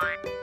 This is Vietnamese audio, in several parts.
time.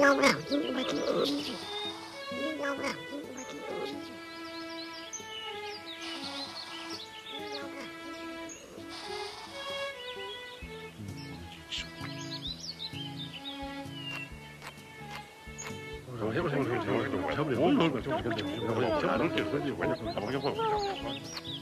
nhau nào nhưng mà thiếu ưu như nhau nào nhưng mà thiếu ưu Hãy subscribe cho kênh Ghiền Mì Gõ Để không bỏ lỡ những video hấp dẫn